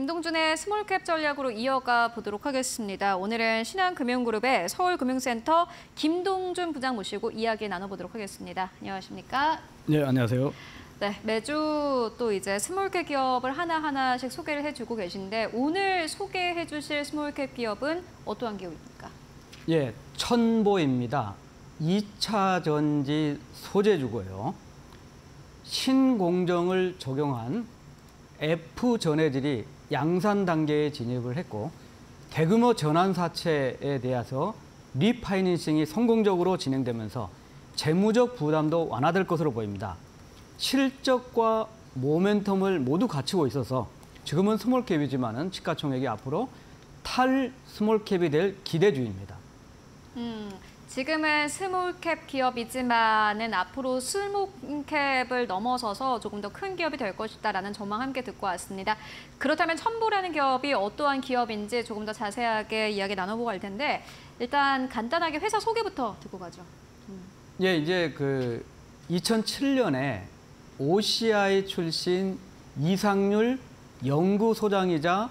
김동준의 small cap 전략으로 이어가 보도록 하겠습니다. 오늘은 신한금융그룹의 서울금융센터 김동준 부장 모시고 이야기 나눠보도록 하겠습니다. 안녕하십니까? 네, 안녕하세요. 네, 매주 또 이제 small cap 기업을 하나하나씩 소개를 해주고 계신데 오늘 소개해 주실 small cap 기업은 어떠한 기업입니까? 예, 천보입니다. 2차 전지 소재주고요. 신공정을 적용한 F 전해질이 양산 단계에 진입을 했고 대규모 전환 사채에 대해서 refinancing이 성공적으로 진행되면서 재무적 부담도 완화될 것으로 보입니다. 실적과 모멘텀을 모두 갖추고 있어서 지금은 small cap이지만은 시가총액이 앞으로 탈 small cap이 될 기대주입니다. 음, 지금은 small cap 기업이지만은 앞으로 small cap을 넘어서서 조금 더 큰 기업이 될 것이다라는 전망 함께 듣고 왔습니다. 그렇다면 천보라는 기업이 어떠한 기업인지 조금 더 자세하게 이야기 나눠보고 갈 텐데 일단 간단하게 회사 소개부터 듣고 가죠. 음. 예, 이제 그 2007년에 OCI 출신 이상률 연구소장이자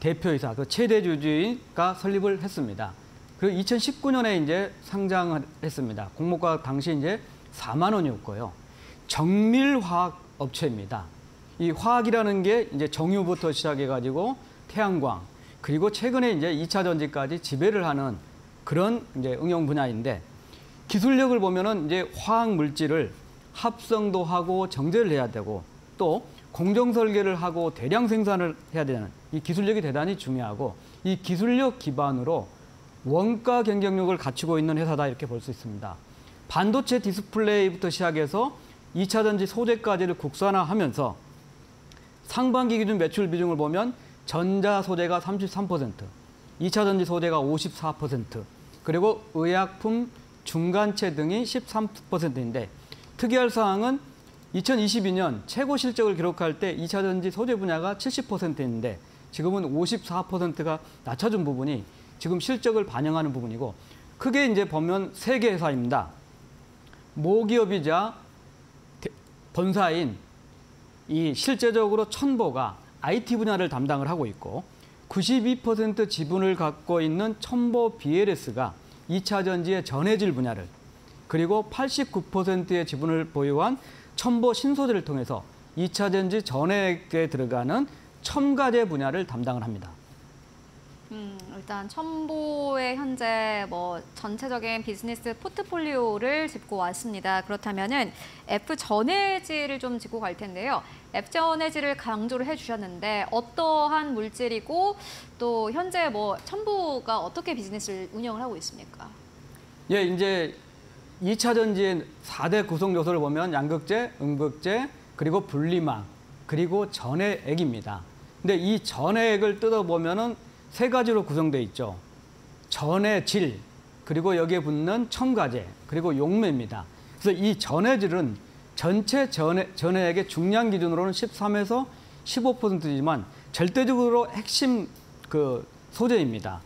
대표이사, 그 최대 주주가 설립을 했습니다. 그 2019년에 이제 상장을 했습니다. 공모가 당시 이제 4만 원이었고요. 정밀화학 업체입니다. 이 화학이라는 게 이제 정유부터 시작해가지고 태양광 그리고 최근에 이제 2차 전지까지 지배를 하는 그런 이제 응용 분야인데 기술력을 보면은 이제 화학 물질을 합성도 하고 정제를 해야 되고 또 공정 설계를 하고 대량 생산을 해야 되는 이 기술력이 대단히 중요하고 이 기술력 기반으로 원가 경쟁력을 갖추고 있는 회사다 이렇게 볼 수 있습니다. 반도체 디스플레이부터 시작해서 2차 전지 소재까지를 국산화하면서 상반기 기준 매출 비중을 보면 전자 소재가 33%, 2차 전지 소재가 54%, 그리고 의약품, 중간체 등이 13%인데 특이할 사항은 2022년 최고 실적을 기록할 때 2차 전지 소재 분야가 70%인데 지금은 54%가 낮춰준 부분이 지금 실적을 반영하는 부분이고 크게 이제 보면 세 개 회사입니다. 모기업이자 본사인 이 실제적으로 천보가 IT 분야를 담당을 하고 있고 92% 지분을 갖고 있는 첨보 BLS가 2차 전지의 전해질 분야를 그리고 89%의 지분을 보유한 첨보 신소재를 통해서 2차 전지 전해에 들어가는 첨가제 분야를 담당을 합니다. 음, 일단 첨보의 현재 뭐 전체적인 비즈니스 포트폴리오를 짚고 왔습니다. 그렇다면은 F 전해질을 좀 짚고 갈 텐데요. F 전해질을 강조를 해주셨는데 어떠한 물질이고 또 현재 뭐 첨보가 어떻게 비즈니스를 운영을 하고 있습니까? 예, 이제 2차 전지의 4대 구성 요소를 보면 양극재, 음극재, 그리고 분리망, 그리고 전해액입니다. 근데 이 전해액을 뜯어보면은 세 가지로 구성되어 있죠. 전의 질, 그리고 여기에 붙는 첨가제, 그리고 용매입니다. 그래서 이 전해질은 전체 전해, 전해액의 중량 기준으로는 13에서 15%지만 절대적으로 핵심 그 소재입니다.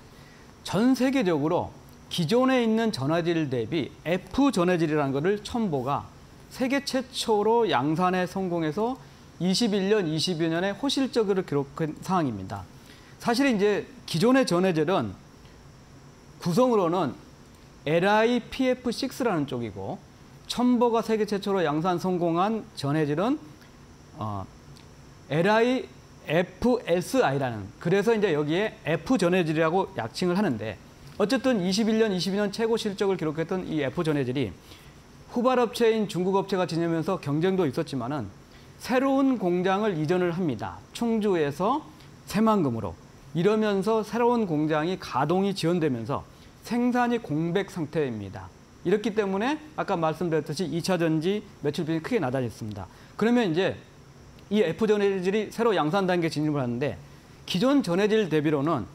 전 세계적으로 기존에 있는 전해질 대비 F 전해질이라는 것을 첨보가 세계 최초로 양산에 성공해서 21년, 22년에 호실적으로 기록한 상황입니다. 사실 이제 기존의 전해질은 구성으로는 LIPF6라는 쪽이고 첨보가 세계 최초로 양산 성공한 전해질은 어, LIFSI라는 그래서 이제 여기에 F 전해질이라고 약칭을 하는데 어쨌든 21년, 22년 최고 실적을 기록했던 이 F 전해질이 후발 업체인 중국 업체가 지내면서 경쟁도 있었지만은 새로운 공장을 이전을 합니다. 충주에서 새만금으로. 이러면서 새로운 공장이 가동이 지연되면서 생산이 공백 상태입니다. 이렇기 때문에 아까 말씀드렸듯이 2차 전지 매출 비중이 크게 낮아졌습니다. 그러면 이제 이 F 전해질이 새로 양산 단계 진입을 하는데 기존 전해질 대비로는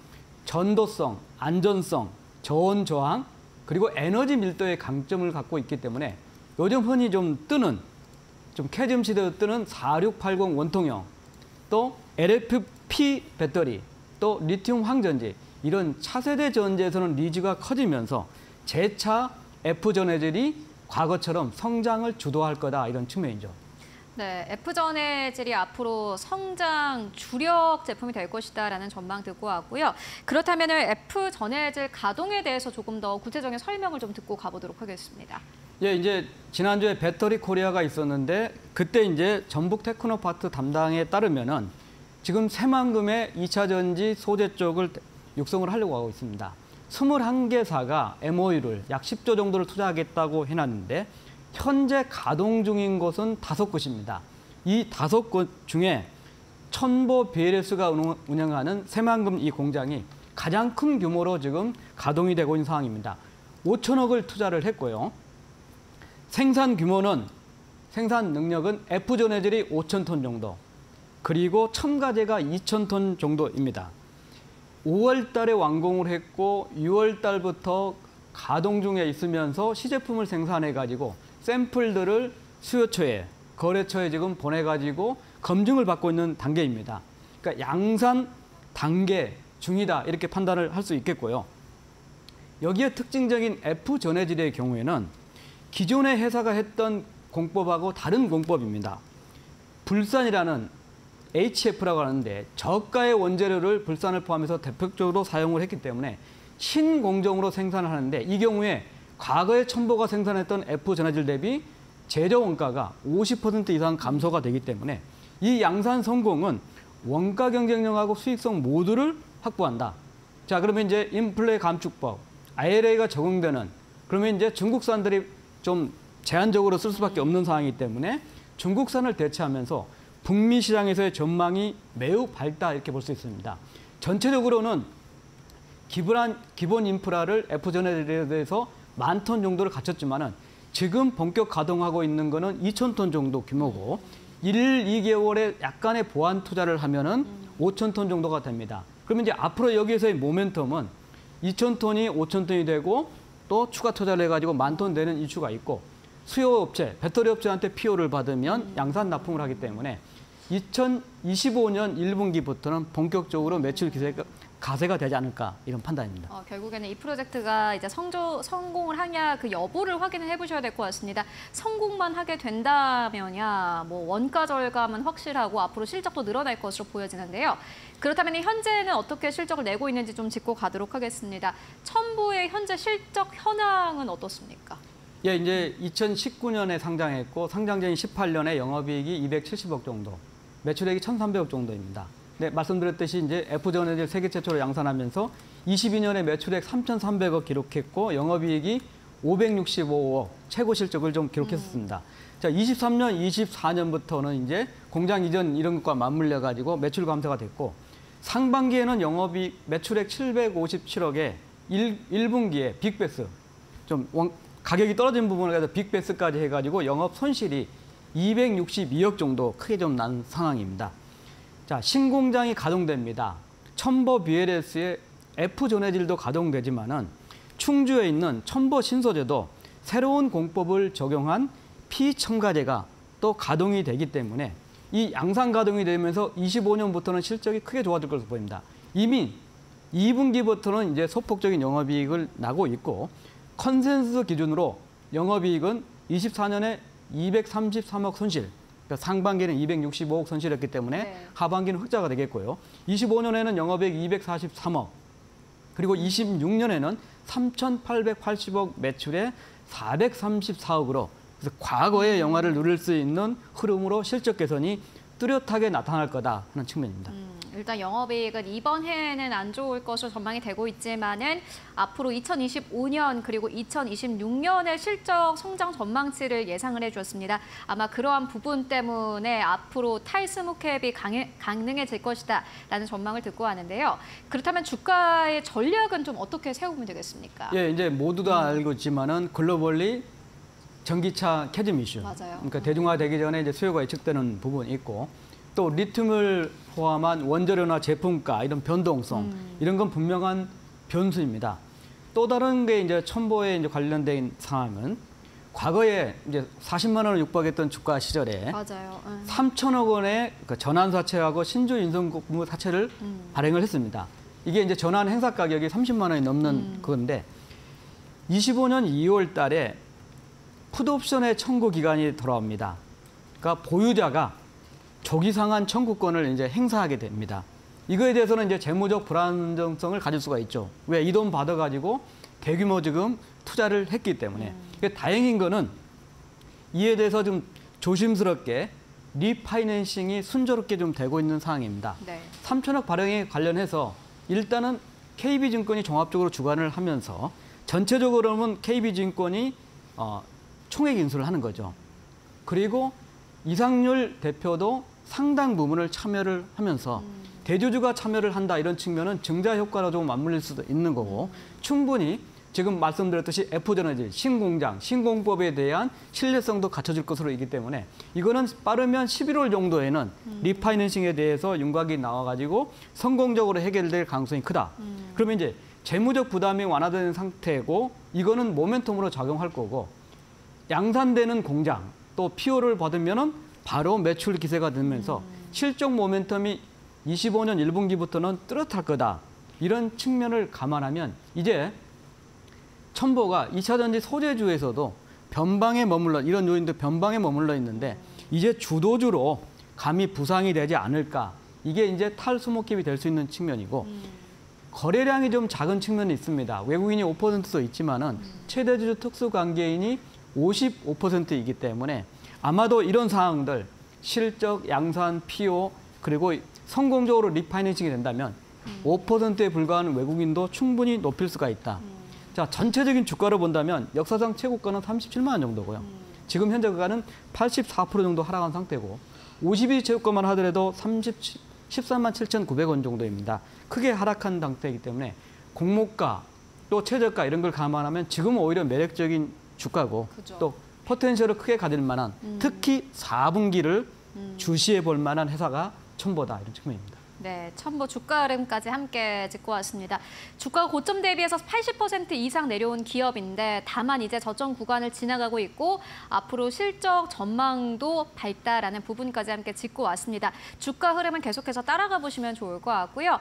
전도성, 안전성, 저온 저항, 그리고 에너지 밀도의 강점을 갖고 있기 때문에 요즘 흔히 좀 뜨는 좀 캐즘 시대로 뜨는 4680 원통형 또 LFP 배터리 또 리튬 황전지 이런 차세대 전지에서는 리즈가 커지면서 재차 F 전해질이 과거처럼 성장을 주도할 거다 이런 측면이죠. 네, F전해질이 앞으로 성장 주력 제품이 될 것이다라는 전망 듣고 왔고요. 그렇다면 F전해질 가동에 대해서 조금 더 구체적인 설명을 좀 듣고 가보도록 하겠습니다. 예, 이제 지난주에 배터리 코리아가 있었는데 그때 이제 전북 테크노파크 담당에 따르면은 지금 새만금의 2차 전지 소재 쪽을 육성을 하려고 하고 있습니다. 21개사가 MOU를 약 10조 정도를 투자하겠다고 해놨는데 현재 가동 중인 곳은 다섯 곳입니다. 이 다섯 곳 중에 천보 BLS가 운영하는 새만금 이 공장이 가장 큰 규모로 지금 가동이 되고 있는 상황입니다. 5천억을 투자를 했고요. 생산 규모는 생산 능력은 F전해질이 5천 톤 정도, 그리고 첨가제가 2천 톤 정도입니다. 5월 달에 완공을 했고 6월 달부터 가동 중에 있으면서 시제품을 생산해 가지고 샘플들을 수요처에 거래처에 지금 보내 가지고 검증을 받고 있는 단계입니다. 그러니까 양산 단계 중이다 이렇게 판단을 할 수 있겠고요. 여기에 특징적인 F 전해질의 경우에는 기존의 회사가 했던 공법하고 다른 공법입니다. 불산이라는 HF라고 하는데 저가의 원재료를 불산을 포함해서 대표적으로 사용을 했기 때문에 신공정으로 생산을 하는데 이 경우에 과거에 첨보가 생산했던 F 전해질 대비 제조 원가가 50% 이상 감소가 되기 때문에 이 양산 성공은 원가 경쟁력하고 수익성 모두를 확보한다. 자, 그러면 이제 인플레 감축법, IRA가 적용되는 그러면 이제 중국산들이 좀 제한적으로 쓸 수밖에 없는 상황이기 때문에 중국산을 대체하면서 북미 시장에서의 전망이 매우 밝다 이렇게 볼 수 있습니다. 전체적으로는 기본한 기본 인프라를 F전에 대해서 만 톤 정도를 갖췄지만은 지금 본격 가동하고 있는 거는 2천 톤 정도 규모고 1, 2개월에 약간의 보완 투자를 하면은 5천 톤 정도가 됩니다. 그러면 이제 앞으로 여기에서의 모멘텀은 2천 톤이 5천 톤이 되고 또 추가 투자를 해가지고 만 톤 되는 이슈가 있고 수요 업체, 배터리 업체한테 PO를 받으면 양산 납품을 하기 때문에 2025년 1분기부터는 본격적으로 매출 기세가 가세가 되지 않을까 이런 판단입니다. 어, 결국에는 이 프로젝트가 이제 성조, 성공을 하냐 그 여부를 확인을 해보셔야 될 것 같습니다. 성공만 하게 된다면야 뭐 원가 절감은 확실하고 앞으로 실적도 늘어날 것으로 보여지는데요. 그렇다면 현재는 어떻게 실적을 내고 있는지 좀 짚고 가도록 하겠습니다. 첨부의 현재 실적 현황은 어떻습니까? 예, 이제 2019년에 상장했고 상장 전인 18년에 영업이익이 270억 정도, 매출액이 1,300억 정도입니다. 네, 말씀드렸듯이 이제 F전해질 세계 최초로 양산하면서 22년에 매출액 3,300억 기록했고 영업이익이 565억 최고 실적을 좀 기록했습니다. 자, 23년, 24년부터는 이제 공장 이전 이런 것과 맞물려 가지고 매출 감소가 됐고 상반기에는 영업이 매출액 757억에 1, 1분기에 빅베스 좀 원, 가격이 떨어진 부분을 가지고 빅베스까지 해가지고 영업 손실이 262억 정도 크게 좀 난 상황입니다. 자, 신공장이 가동됩니다. 첨보 BLS의 F 전해질도 가동되지만은 충주에 있는 첨보 신소재도 새로운 공법을 적용한 피첨가제가 또 가동이 되기 때문에 이 양산 가동이 되면서 25년부터는 실적이 크게 좋아질 것으로 보입니다. 이미 2분기부터는 이제 소폭적인 영업이익을 나고 있고 컨센서스 기준으로 영업이익은 24년에 233억 손실, 그러니까 상반기는 265억 손실했기 때문에 네. 하반기는 흑자가 되겠고요. 25년에는 영업이익 243억, 그리고 26년에는 3,880억 매출에 434억으로 그래서 과거의 영화를 누릴 수 있는 흐름으로 실적 개선이 뚜렷하게 나타날 거다 하는 측면입니다. 음, 일단 영업이익은 이번 해에는 안 좋을 것으로 전망이 되고 있지만은 앞으로 2025년 그리고 2026년의 실적 성장 전망치를 예상을 해주었습니다. 아마 그러한 부분 때문에 앞으로 탈스무캡이 강해, 가능해질 것이다라는 전망을 듣고 왔는데요. 그렇다면 주가의 전략은 좀 어떻게 세우면 되겠습니까? 예, 이제 모두 다 알고 있지만은 글로벌리 전기차 캐즘 이슈. 맞아요. 그러니까 대중화되기 전에 이제 수요가 예측되는 부분이 있고 또 리튬을 포함한 원재료나 제품가 이런 변동성 음. 이런 건 분명한 변수입니다. 또 다른 게 이제 첨보에 이제 관련된 상황은 과거에 이제 40만 원을 육박했던 주가 시절에 맞아요. 음. 3천억 원의 그 전환 사채하고 신주 인성공무 사채를 음. 발행을 했습니다. 이게 이제 전환 행사 가격이 30만 원이 넘는 음. 건데 25년 2월 달에 풋옵션의 청구 기간이 돌아옵니다. 그러니까 보유자가 조기 상환 청구권을 이제 행사하게 됩니다. 이거에 대해서는 이제 재무적 불안정성을 가질 수가 있죠. 왜 이 돈 받아가지고 대규모 지금 투자를 했기 때문에. 이게 다행인 거는 이에 대해서 좀 조심스럽게 리파이낸싱이 순조롭게 좀 되고 있는 상황입니다. 네. 3천억 발행에 관련해서 일단은 KB증권이 종합적으로 주관을 하면서 전체적으로는 KB증권이 어, 총액 인수를 하는 거죠. 그리고 이상률 대표도 상당 부분을 참여를 하면서 대주주가 참여를 한다 이런 측면은 증자 효과로 좀 맞물릴 수도 있는 거고 충분히 지금 말씀드렸듯이 F전화지 신공장, 신공법에 대한 신뢰성도 갖춰질 것으로 이기 때문에 이거는 빠르면 11월 정도에는 리파이낸싱에 대해서 윤곽이 나와가지고 성공적으로 해결될 가능성이 크다. 그러면 이제 재무적 부담이 완화되는 상태고 이거는 모멘텀으로 작용할 거고 양산되는 공장 또 피오를 받으면은 바로 매출 기세가 되면서 실적 모멘텀이 25년 1분기부터는 뚜렷할 거다. 이런 측면을 감안하면 이제 첨보가 2차 전지 소재주에서도 변방에 머물러 이런 요인도 변방에 머물러 있는데 이제 주도주로 감히 부상이 되지 않을까 이게 이제 탈수목깁이 될 수 있는 측면이고 거래량이 좀 작은 측면이 있습니다. 외국인이 5%도 있지만은 최대주주 특수관계인이 55%이기 때문에 아마도 이런 상황들 실적, 양산, 피오 그리고 성공적으로 리파이낸싱이 된다면 5%에 불과한 외국인도 충분히 높일 수가 있다. 자, 전체적인 주가를 본다면 역사상 최고가는 37만 원 정도고요. 지금 현재 가는 84% 정도 하락한 상태고 52 최고가만 하더라도 37, 13만 7,900원 정도입니다. 크게 하락한 상태이기 때문에 공모가 또 최저가 이런 걸 감안하면 지금은 오히려 매력적인 주가고 그죠. 또 포텐셜을 크게 가질 만한 특히 4분기를 주시해 볼 만한 회사가 첨보다 이런 측면입니다. 네, 첨보 주가 흐름까지 함께 짚고 왔습니다. 주가 고점 대비해서 80% 이상 내려온 기업인데 다만 이제 저점 구간을 지나가고 있고 앞으로 실적 전망도 밝다라는 부분까지 함께 짚고 왔습니다. 주가 흐름은 계속해서 따라가 보시면 좋을 것 같고요.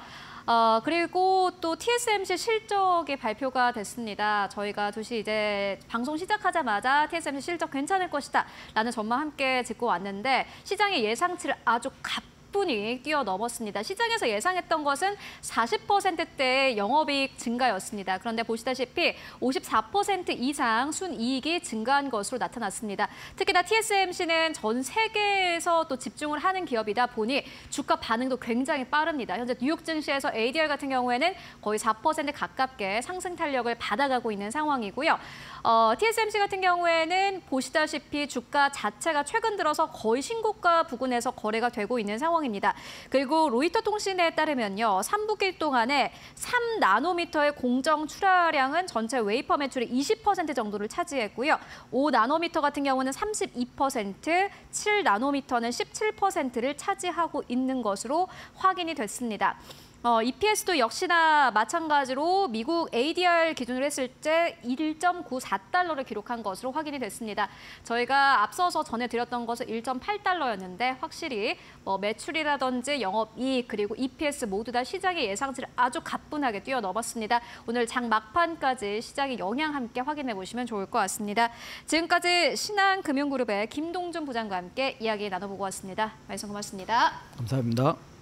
어, 그리고 또 TSMC 실적이 발표가 됐습니다. 저희가 2시 이제 방송 시작하자마자 TSMC 실적 괜찮을 것이다 라는 전망 함께 짚고 왔는데 시장의 예상치를 아주 갑 분이 뛰어넘었습니다. 시장에서 예상했던 것은 40%대의 영업이익 증가였습니다. 그런데 보시다시피 54% 이상 순이익이 증가한 것으로 나타났습니다. 특히나 TSMC는 전 세계에서 또 집중을 하는 기업이다 보니 주가 반응도 굉장히 빠릅니다. 현재 뉴욕 증시에서 ADR 같은 경우에는 거의 4% 가깝게 상승 탄력을 받아가고 있는 상황이고요. 어, TSMC 같은 경우에는 보시다시피 주가 자체가 최근 들어서 거의 신고가 부근에서 거래가 되고 있는 상황입니다. 그리고 로이터 통신에 따르면요. 3분기 동안에 3나노미터의 공정 출하량은 전체 웨이퍼 매출의 20% 정도를 차지했고요. 5나노미터 같은 경우는 32%, 7나노미터는 17%를 차지하고 있는 것으로 확인이 됐습니다. 어, EPS도 역시나 마찬가지로 미국 ADR 기준으로 했을 때 1.94달러를 기록한 것으로 확인이 됐습니다. 저희가 앞서서 전해드렸던 것은 1.8달러였는데 확실히 뭐 매출이라든지 영업이익 그리고 EPS 모두 다 시장의 예상치를 아주 가뿐하게 뛰어넘었습니다. 오늘 장 막판까지 시장의 영향 함께 확인해 보시면 좋을 것 같습니다. 지금까지 신한금융그룹의 김동준 부장과 함께 이야기 나눠보고 왔습니다. 말씀 고맙습니다. 감사합니다.